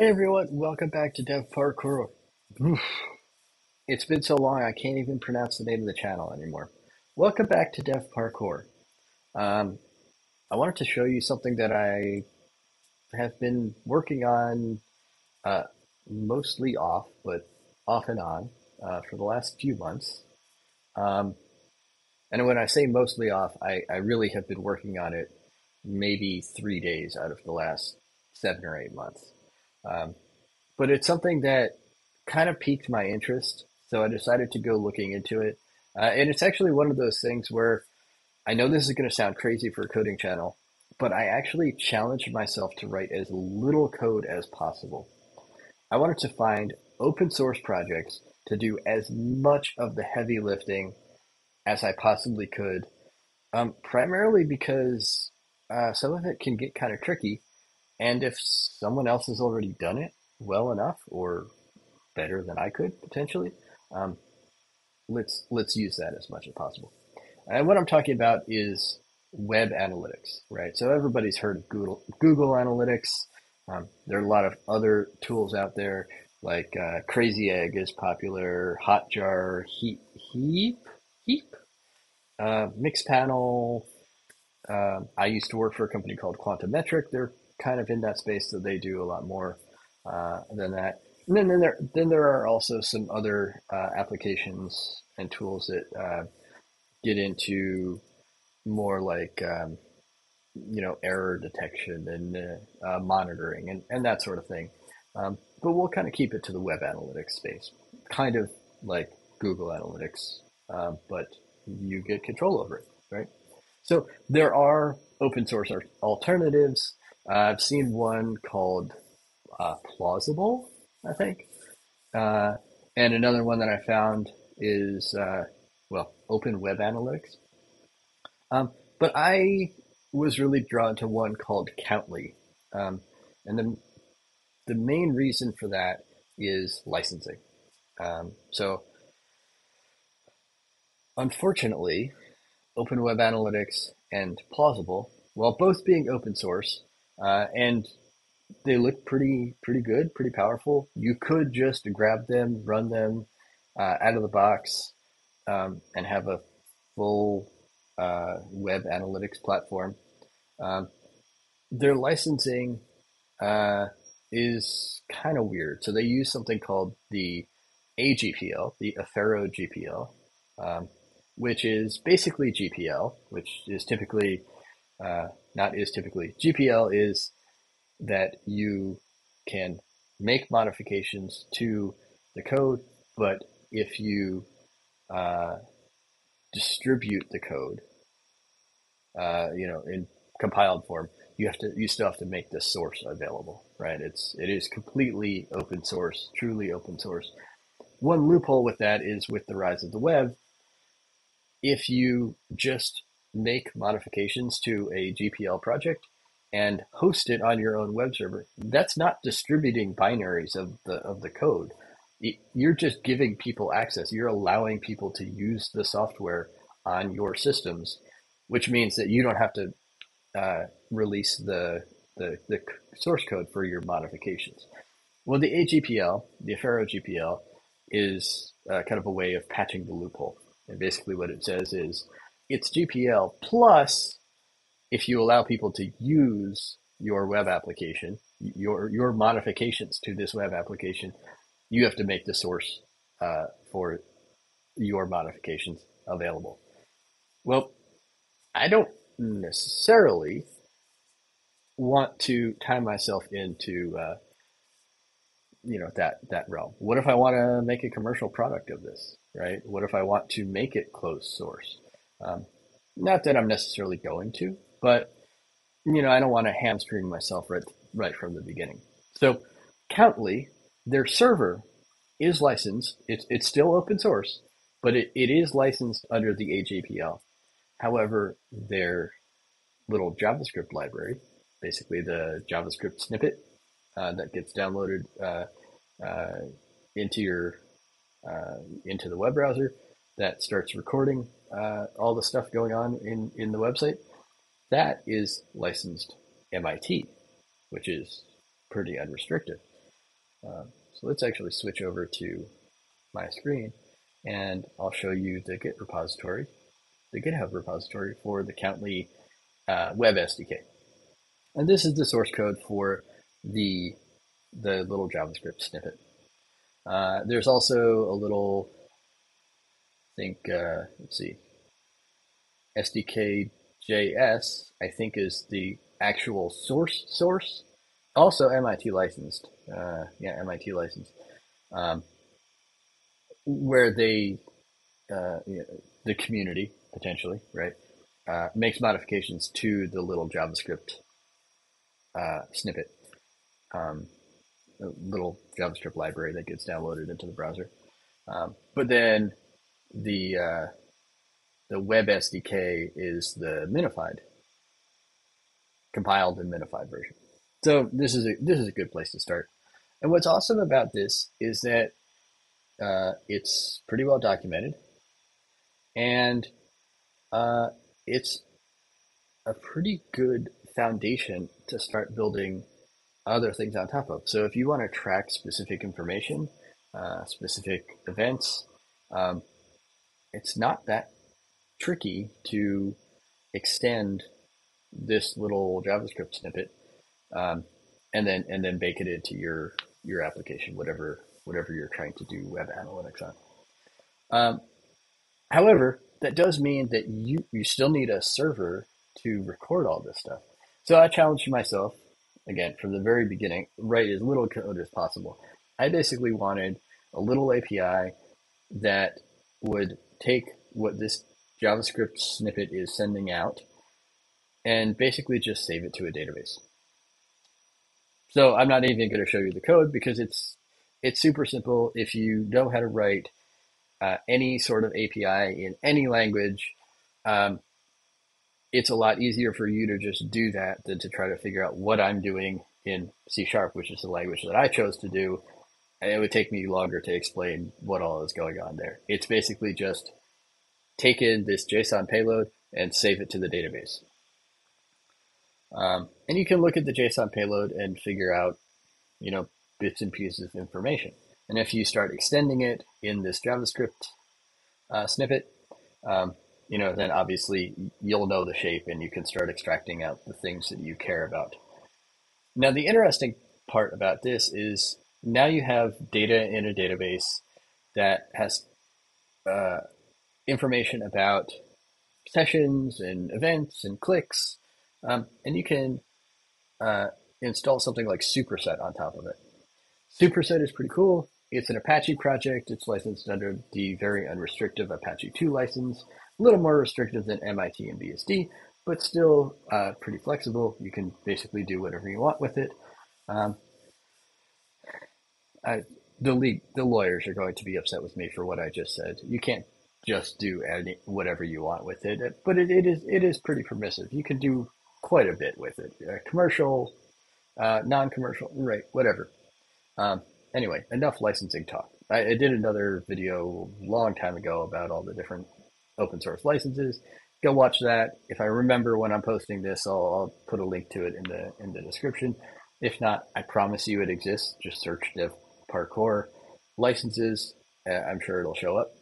Hey everyone, welcome back to Dev Parkour. Oof. It's been so long I can't even pronounce the name of the channel anymore. Welcome back to Dev Parkour. Um, I wanted to show you something that I have been working on, uh, mostly off, but off and on, uh, for the last few months. Um, and when I say mostly off, I, I really have been working on it maybe three days out of the last seven or eight months. Um, but it's something that kind of piqued my interest, so I decided to go looking into it. Uh, and it's actually one of those things where I know this is going to sound crazy for a coding channel, but I actually challenged myself to write as little code as possible. I wanted to find open source projects to do as much of the heavy lifting as I possibly could, um, primarily because uh, some of it can get kind of tricky and if someone else has already done it well enough or better than I could potentially, um, let's let's use that as much as possible. And what I'm talking about is web analytics, right? So everybody's heard of Google Google Analytics. Um, there are a lot of other tools out there, like uh, Crazy Egg is popular, Hotjar, Heap, Heap, Heap, uh, Mixpanel. Uh, I used to work for a company called Quantum Metric. They're kind of in that space, so they do a lot more uh, than that. And then, then there then there are also some other uh, applications and tools that uh, get into more like um, you know error detection and uh, uh, monitoring and, and that sort of thing. Um, but we'll kind of keep it to the web analytics space, kind of like Google Analytics, uh, but you get control over it, right? So there are open source alternatives uh, I've seen one called uh, Plausible, I think. Uh, and another one that I found is, uh, well, Open Web Analytics. Um, but I was really drawn to one called Countly. Um, and the, the main reason for that is licensing. Um, so, unfortunately, Open Web Analytics and Plausible, while both being open source, uh, and they look pretty pretty good, pretty powerful. You could just grab them, run them uh, out of the box, um, and have a full uh, web analytics platform. Um, their licensing uh, is kind of weird. So they use something called the AGPL, the Affero GPL, um, which is basically GPL, which is typically uh, not is typically. GPL is that you can make modifications to the code, but if you uh, distribute the code, uh, you know, in compiled form, you have to you still have to make the source available, right? It's it is completely open source, truly open source. One loophole with that is with the rise of the web. If you just make modifications to a GPL project and host it on your own web server. That's not distributing binaries of the of the code. You're just giving people access. You're allowing people to use the software on your systems, which means that you don't have to uh, release the, the the source code for your modifications. Well, the AGPL, the Affero GPL, is uh, kind of a way of patching the loophole. And basically, what it says is it's GPL plus if you allow people to use your web application, your your modifications to this web application, you have to make the source uh, for your modifications available. Well, I don't necessarily want to tie myself into uh, you know that that realm. What if I want to make a commercial product of this, right? What if I want to make it closed source? Um, not that I'm necessarily going to, but you know, I don't want to hamstring myself right right from the beginning. So, Countly, their server is licensed. It's it's still open source, but it, it is licensed under the AGPL. However, their little JavaScript library, basically the JavaScript snippet uh, that gets downloaded uh, uh, into your uh, into the web browser, that starts recording uh, all the stuff going on in, in the website, that is licensed MIT, which is pretty unrestricted. Um, so let's actually switch over to my screen and I'll show you the Git repository, the GitHub repository for the Countly uh, Web SDK. And this is the source code for the, the little JavaScript snippet. Uh, there's also a little, think, uh, let's see, SDK.js, I think is the actual source source. Also MIT licensed. Uh, yeah, MIT licensed. Um, where they, uh, the community potentially, right, uh, makes modifications to the little JavaScript uh, snippet, um, little JavaScript library that gets downloaded into the browser. Um, but then the uh, the web SDK is the minified, compiled and minified version. So this is a this is a good place to start. And what's awesome about this is that uh, it's pretty well documented, and uh, it's a pretty good foundation to start building other things on top of. So if you want to track specific information, uh, specific events, um, it's not that tricky to extend this little JavaScript snippet, um, and then and then bake it into your your application, whatever whatever you're trying to do web analytics on. Um, however, that does mean that you you still need a server to record all this stuff. So I challenged myself again from the very beginning, write as little code as possible. I basically wanted a little API that would take what this JavaScript snippet is sending out and basically just save it to a database. So I'm not even going to show you the code because it's it's super simple. If you know how to write uh, any sort of API in any language, um, it's a lot easier for you to just do that than to try to figure out what I'm doing in C sharp, which is the language that I chose to do. It would take me longer to explain what all is going on there. It's basically just take in this JSON payload and save it to the database. Um, and you can look at the JSON payload and figure out, you know, bits and pieces of information. And if you start extending it in this JavaScript uh, snippet, um, you know, then obviously you'll know the shape and you can start extracting out the things that you care about. Now, the interesting part about this is now you have data in a database that has uh, information about sessions and events and clicks, um, and you can uh, install something like Superset on top of it. Superset is pretty cool. It's an Apache project. It's licensed under the very unrestricted Apache 2 license, a little more restrictive than MIT and BSD, but still uh, pretty flexible. You can basically do whatever you want with it. Um, I, the the lawyers are going to be upset with me for what I just said. You can't just do any, whatever you want with it, but it, it is it is pretty permissive. You can do quite a bit with it. Uh, commercial, uh, non-commercial, right? Whatever. Um, anyway, enough licensing talk. I, I, did another video a long time ago about all the different open source licenses. Go watch that. If I remember when I'm posting this, I'll, I'll put a link to it in the in the description. If not, I promise you it exists. Just search dev parkour licenses. Uh, I'm sure it'll show up.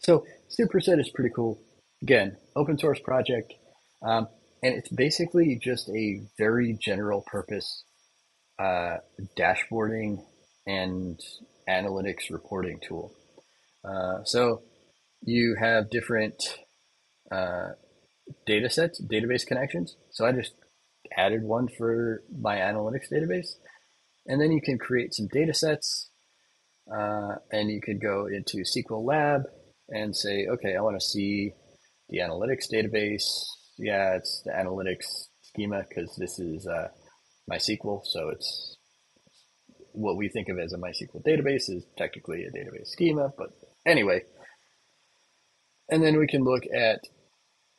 So Superset is pretty cool. Again, open source project, um, and it's basically just a very general purpose uh, dashboarding and analytics reporting tool. Uh, so you have different uh, data sets, database connections. So I just added one for my analytics database. And then you can create some data sets uh, and you could go into SQL Lab and say, okay, I want to see the analytics database. Yeah, it's the analytics schema because this is uh, MySQL. So it's what we think of as a MySQL database is technically a database schema. But anyway, and then we can look at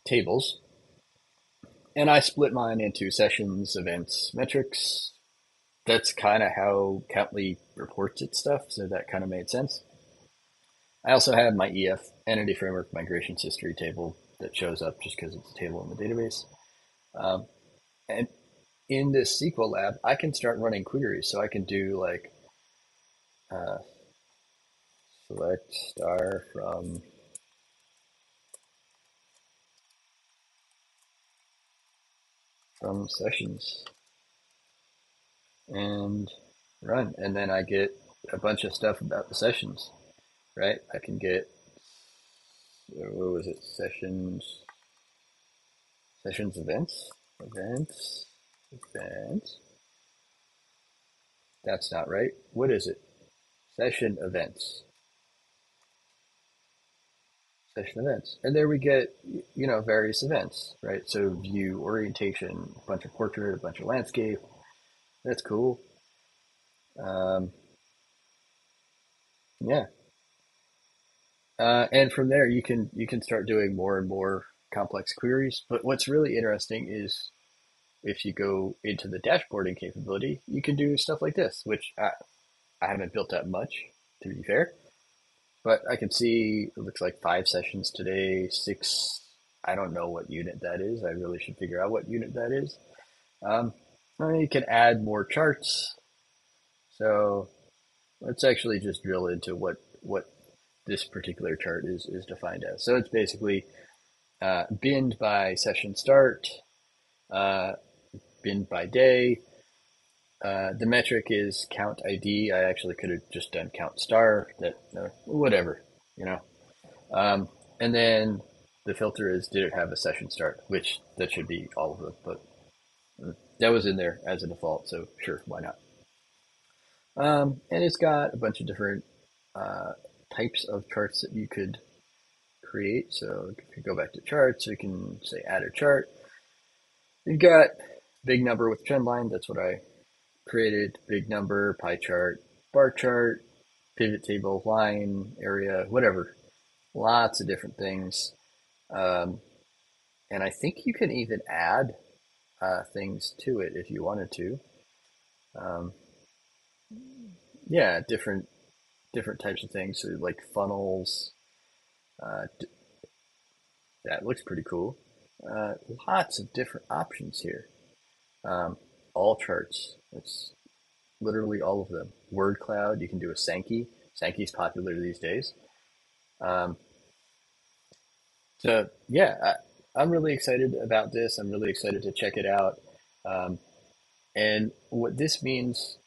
tables. And I split mine into sessions, events, metrics. That's kind of how Countly reports its stuff. So that kind of made sense. I also have my EF entity framework migrations history table that shows up just because it's a table in the database. Um, and in this SQL lab, I can start running queries. So I can do like uh, select star from from sessions and run. And then I get a bunch of stuff about the sessions, right? I can get, what was it? Sessions, sessions events, events, events. That's not right. What is it? Session events. Session events. And there we get, you know, various events, right? So view, orientation, a bunch of portrait, a bunch of landscape. That's cool. Um, yeah. Uh, and from there you can you can start doing more and more complex queries. But what's really interesting is if you go into the dashboarding capability, you can do stuff like this, which I, I haven't built that much, to be fair. But I can see it looks like five sessions today, six. I don't know what unit that is. I really should figure out what unit that is. Um, you can add more charts. So let's actually just drill into what what this particular chart is is defined as. So it's basically uh, binned by session start, uh, binned by day. Uh, the metric is count ID. I actually could have just done count star. That uh, whatever, you know. Um, and then the filter is did it have a session start, which that should be all of them, but mm, that was in there as a default. So sure, why not? Um, and it's got a bunch of different uh, types of charts that you could create. So if you go back to charts, you can say add a chart. You've got big number with trend line. That's what I created. Big number, pie chart, bar chart, pivot table, line, area, whatever. Lots of different things. Um, and I think you can even add uh, things to it if you wanted to. Um, yeah, different different types of things, so like funnels. Uh, that looks pretty cool. Uh, lots of different options here. Um, all charts. It's literally all of them. Word cloud. You can do a Sankey. Sankey is popular these days. Um, so yeah, I, I'm really excited about this. I'm really excited to check it out. Um, and what this means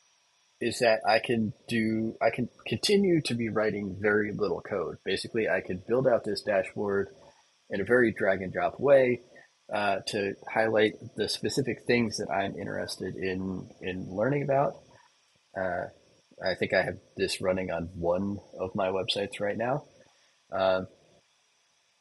is that I can do, I can continue to be writing very little code. Basically, I could build out this dashboard in a very drag and drop way uh, to highlight the specific things that I'm interested in in learning about. Uh, I think I have this running on one of my websites right now. Uh,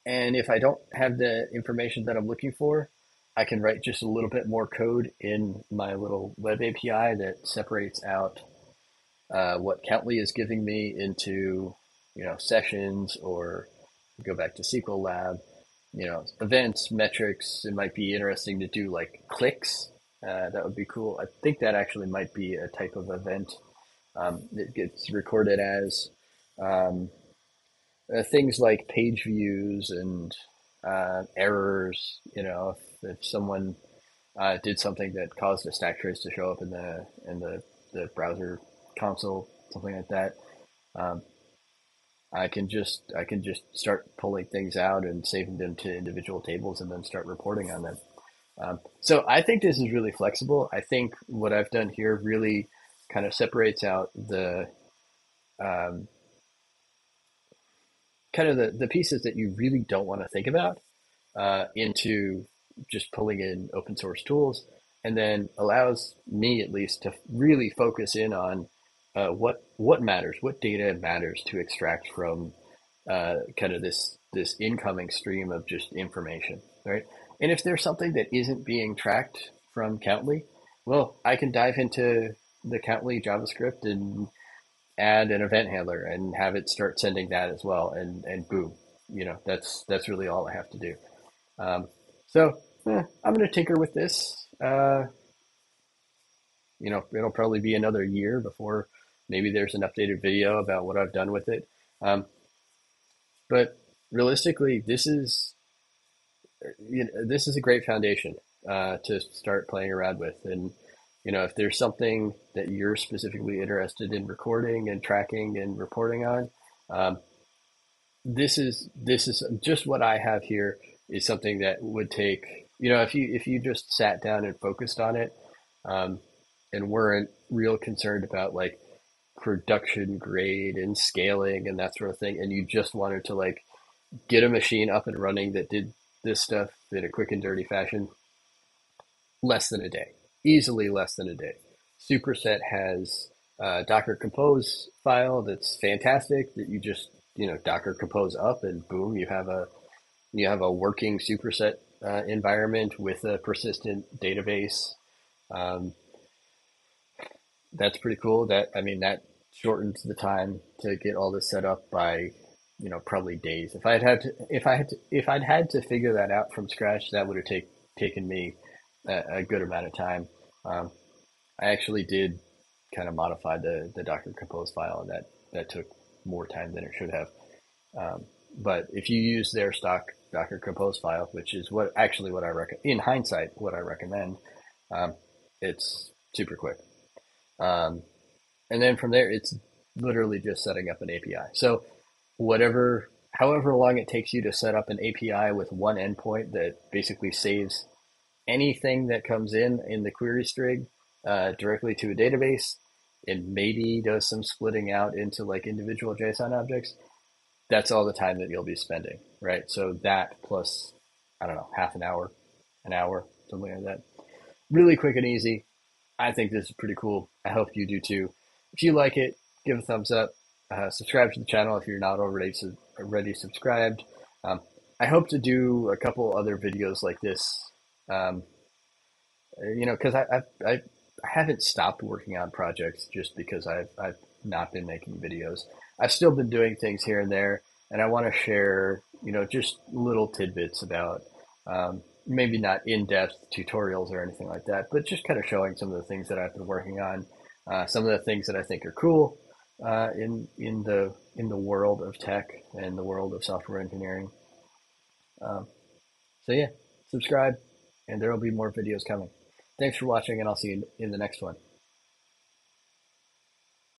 and if I don't have the information that I'm looking for, I can write just a little bit more code in my little web API that separates out uh, what Countly is giving me into, you know, sessions or go back to SQL Lab, you know, events, metrics. It might be interesting to do like clicks. Uh, that would be cool. I think that actually might be a type of event. Um, it gets recorded as um, uh, things like page views and uh, errors. You know, if, if someone uh, did something that caused a stack trace to show up in the in the, the browser console, something like that, um, I can just I can just start pulling things out and saving them to individual tables and then start reporting on them. Um, so I think this is really flexible. I think what I've done here really kind of separates out the um, kind of the, the pieces that you really don't want to think about uh, into just pulling in open source tools and then allows me at least to really focus in on uh, what what matters, what data matters to extract from uh, kind of this this incoming stream of just information, right? And if there's something that isn't being tracked from Countly, well, I can dive into the Countly JavaScript and add an event handler and have it start sending that as well, and and boom, you know that's that's really all I have to do. Um, so eh, I'm going to tinker with this. Uh, you know, it'll probably be another year before maybe there's an updated video about what I've done with it. Um, but realistically, this is you know, this is a great foundation uh, to start playing around with, and you know, if there's something that you're specifically interested in recording and tracking and reporting on, um, this is this is just what I have here is something that would take you know if you if you just sat down and focused on it um, and weren't real concerned about like production grade and scaling and that sort of thing and you just wanted to like get a machine up and running that did this stuff in a quick and dirty fashion less than a day easily less than a day. Superset has a docker compose file that's fantastic that you just you know docker compose up and boom you have a you have a working superset uh, environment with a persistent database. Um, that's pretty cool. That i mean that shortens the time to get all this set up by you know probably days. If i'd had to if i had to if i'd had to figure that out from scratch that would have take, taken me a, a good amount of time um, i actually did kind of modify the the docker compose file and that that took more time than it should have um, but if you use their stock docker compose file which is what actually what i recommend in hindsight what i recommend um, it's super quick um, and then from there, it's literally just setting up an API. So whatever, however long it takes you to set up an API with one endpoint that basically saves anything that comes in in the query string uh, directly to a database and maybe does some splitting out into like individual JSON objects, that's all the time that you'll be spending, right? So that plus, I don't know, half an hour, an hour, something like that. Really quick and easy. I think this is pretty cool. I hope you do too. If you like it, give a thumbs up. Uh, subscribe to the channel if you're not already already subscribed. Um, I hope to do a couple other videos like this. Um, you know, because I, I, I haven't stopped working on projects just because I've I've not been making videos. I've still been doing things here and there, and I want to share you know just little tidbits about um, maybe not in depth tutorials or anything like that, but just kind of showing some of the things that I've been working on uh, some of the things that I think are cool uh, in in the in the world of tech and the world of software engineering. Um, so yeah, subscribe, and there will be more videos coming. Thanks for watching, and I'll see you in the next one.